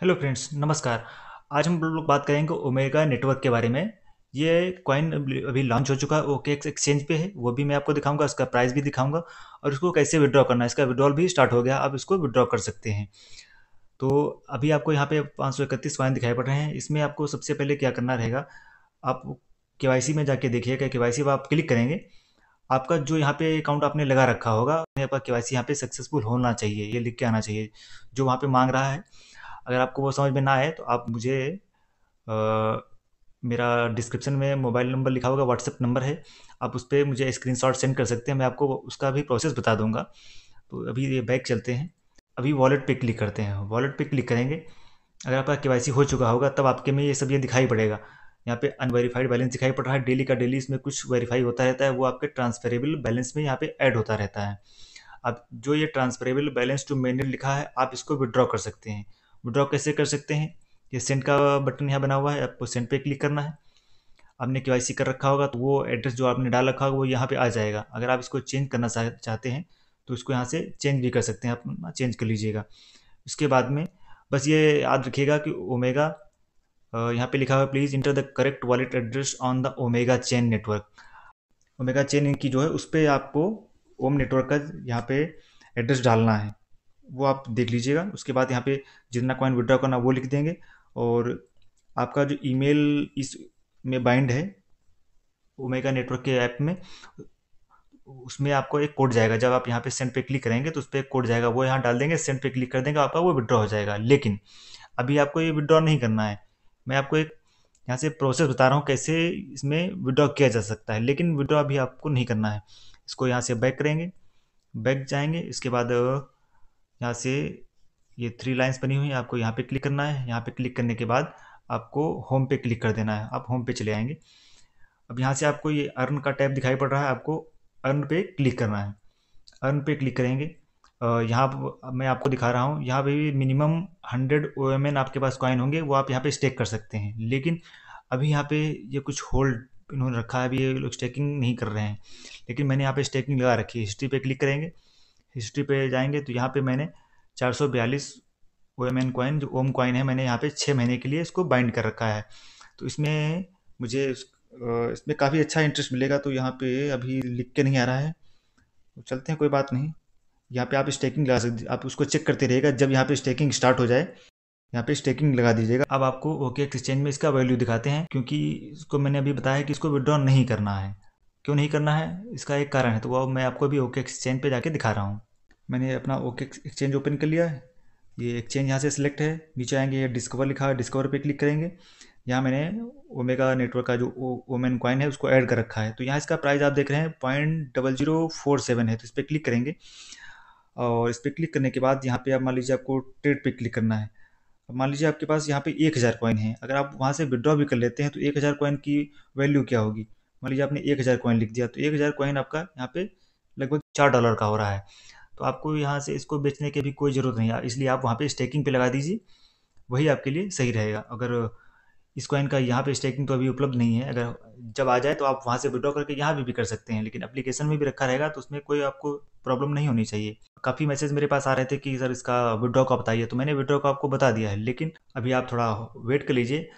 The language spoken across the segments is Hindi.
हेलो फ्रेंड्स, नमस्कार। आज हम लोग बात करेंगे ओमेगा नेटवर्क के बारे में। ये कॉइन अभी लॉन्च हो चुका है, ओके एक्सचेंज पे है, वो भी मैं आपको दिखाऊँगा उसका प्राइस भी दिखाऊँगा, और इसको कैसे विड्रॉ करना है, इसका विड्रॉल भी स्टार्ट हो गया, आप इसको विड्रॉ कर सकते हैं। तो अभी आपको यहाँ पे पाँच सौ इकतीस कॉइन दिखाई पड़ रहे हैं, इसमें आपको सबसे पहले क्या करना रहेगा, आप के में जाके देखिएगा, के वाई सी आप क्लिक करेंगे, आपका जो यहाँ पे अकाउंट आपने लगा रखा होगा आपका के वाई सी यहाँ पे सक्सेसफुल होना चाहिए, ये लिख के आना चाहिए, जो वहाँ पे मांग रहा है। अगर आपको वो समझ में ना आए तो आप मुझे आ, मेरा डिस्क्रिप्शन में मोबाइल नंबर लिखा होगा व्हाट्सएप नंबर है। आप उस पर मुझे स्क्रीनशॉट सेंड कर सकते हैं मैं आपको उसका भी प्रोसेस बता दूँगा। तो अभी ये बैक चलते हैं। अभी वॉलेट पे क्लिक करते हैं। वॉलेट पे क्लिक करेंगे। अगर आपका के हो चुका होगा तब आपके में ये सब ये दिखाई पड़ेगा। यहाँ पे अनवेरीफाइड बैलेंस दिखाई पड़ रहा है। डेली का डेली इसमें कुछ वेरीफाई होता रहता है। वो आपके ट्रांसफरेबल बैलेंस में यहाँ पे ऐड होता रहता है। अब जो ये ट्रांसफरेबल बैलेंस टू मेन लिखा है आप इसको विड्रॉ कर सकते हैं। विड्रॉ कैसे कर सकते हैं? ये सेंड का बटन यहाँ बना हुआ है, आपको सेंड पे क्लिक करना है। आपने के कर रखा होगा तो वो एड्रेस जो आपने डाल रखा होगा, वो यहाँ पे आ जाएगा। अगर आप इसको चेंज करना चाहते हैं तो इसको यहाँ से चेंज भी कर सकते हैं। आप चेंज कर लीजिएगा। उसके बाद में बस ये याद रखिएगा कि ओमेगा यहाँ पे लिखा हुआ please enter the correct wallet address on the Omega chain network Omega chain की जो है, उस पर आपको ओम नेटवर्क का यहाँ पे एड्रेस डालना है। वो आप देख लीजिएगा। उसके बाद यहाँ पे जितना कॉइन विड्रॉ करना वो लिख देंगे। और आपका जो ईमेल इस में बाइंड है ओमेगा नेटवर्क के ऐप में, उसमें आपको एक कोड जाएगा। जब आप यहाँ पे सेंड पे क्लिक करेंगे तो उस पर एक कोड जाएगा। वो यहाँ डाल देंगे सेंड पे क्लिक कर देंगे, आपका वो विड्रॉ हो जाएगा। लेकिन अभी आपको ये विड्रॉ नहीं करना है। मैं आपको एक यहाँ से प्रोसेस बता रहा हूँ कैसे इसमें विड्रॉ किया जा सकता है। लेकिन विड्रॉ अभी आपको नहीं करना है। इसको यहाँ से बैक करेंगे। बैक जाएँगे। इसके बाद यहाँ से ये थ्री लाइंस बनी हुई है, आपको यहाँ पे क्लिक करना है। यहाँ पे क्लिक करने के बाद आपको होम पे क्लिक कर देना है। आप होम पे चले आएँगे। अब यहाँ से आपको ये अर्न का टैब दिखाई पड़ रहा है। आपको अर्न पे क्लिक करना है। अर्न पे क्लिक करेंगे। यहाँ मैं आपको दिखा रहा हूँ। यहाँ पे भी मिनिमम हंड्रेड ओ आपके पास कॉइन होंगे। वो आप यहाँ पे स्टेक कर सकते हैं। लेकिन अभी यहाँ पे ये कुछ होल्ड इन्होंने रखा है। अभी ये लोग स्टेकिंग नहीं कर रहे हैं। लेकिन मैंने यहाँ पे स्टेकिंग लगा रखी है। हिस्ट्री पे क्लिक करेंगे। हिस्ट्री पे जाएँगे तो यहाँ पे मैंने चार सौ बयालीस ओ एम एन कॉइन जो ओम कॉइन है, मैंने यहाँ पे छः महीने के लिए इसको बाइंड कर रखा है। तो इसमें मुझे इसमें काफ़ी अच्छा इंटरेस्ट मिलेगा तो यहाँ पे अभी लिख के नहीं आ रहा है। तो चलते हैं, कोई बात नहीं। यहाँ पे आप स्टेकिंग लगा सकते, आप उसको चेक करते रहिएगा, जब यहाँ पे स्टेकिंग स्टार्ट हो जाए, यहाँ पे स्टेकिंग लगा दीजिएगा। अब आपको ओके एक्सचेंज में इसका वैल्यू दिखाते हैं, क्योंकि इसको मैंने अभी बताया कि इसको विड्रॉ नहीं करना है। क्यों नहीं करना है? इसका एक कारण है तो वो मैं आपको अभी ओके एक्सचेंज पे जाके दिखा रहा हूँ। मैंने अपना ओके एक्सचेंज ओपन कर लिया है। ये एक्सचेंज यहाँ से सिलेक्ट है। नीचे आएँगे ये डिस्कवर लिखा है। डिस्कवर पे क्लिक करेंगे। यहाँ मैंने ओमेगा नेटवर्क का जो ओमेन कॉइन है, उसको ऐड कर रखा है। तो यहाँ इसका प्राइस आप देख रहे हैं point double zero four seven है। तो इस पर क्लिक करेंगे। और इस पर क्लिक करने के बाद यहाँ पे आप मान लीजिए आपको ट्रेड पे क्लिक करना है। मान लीजिए आपके पास यहाँ पे एक हज़ार कॉइन है। अगर आप वहाँ से विड्रॉ भी कर लेते हैं तो एक हज़ार कॉइन की वैल्यू क्या होगी? मान लीजिए आपने एक हज़ार कॉइन लिख दिया तो एक हज़ार कॉइन आपका यहाँ पे लगभग चार डॉलर का हो रहा है। तो आपको यहाँ से इसको बेचने की भी कोई ज़रूरत नहीं है। इसलिए आप वहाँ पे स्टेकिंग पे लगा दीजिए। वही आपके लिए सही रहेगा। अगर इस कॉइन का यहाँ पे स्टेकिंग तो अभी उपलब्ध नहीं है। अगर जब आ जाए तो आप वहाँ से विड्रॉ करके यहाँ भी, भी कर सकते हैं। लेकिन एप्लीकेशन में भी रखा रहेगा तो उसमें कोई आपको प्रॉब्लम नहीं होनी चाहिए। काफ़ी मैसेज मेरे पास आ रहे थे कि सर इसका विड्रॉ का बताइए। तो मैंने विड्रॉ का आपको बता दिया है। लेकिन अभी आप थोड़ा वेट कर लीजिए।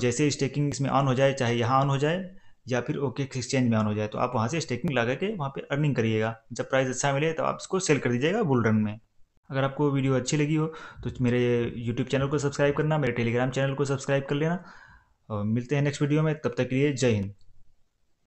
जैसे स्टेकिंग इसमें ऑन हो जाए चाहे यहाँ ऑन हो जाए या फिर ओके एक्सचेंज में ऑन हो जाए तो आप वहाँ से स्टेकिंग लगा के वहाँ पर अर्निंग करिएगा। जब प्राइस अच्छा मिले तो आप इसको सेल कर दीजिएगा बुल रन में। अगर आपको वीडियो अच्छी लगी हो तो मेरे यूट्यूब चैनल को सब्सक्राइब करना, मेरे टेलीग्राम चैनल को सब्सक्राइब कर लेना। और मिलते हैं नेक्स्ट वीडियो में, तब तक के लिए जय हिंद।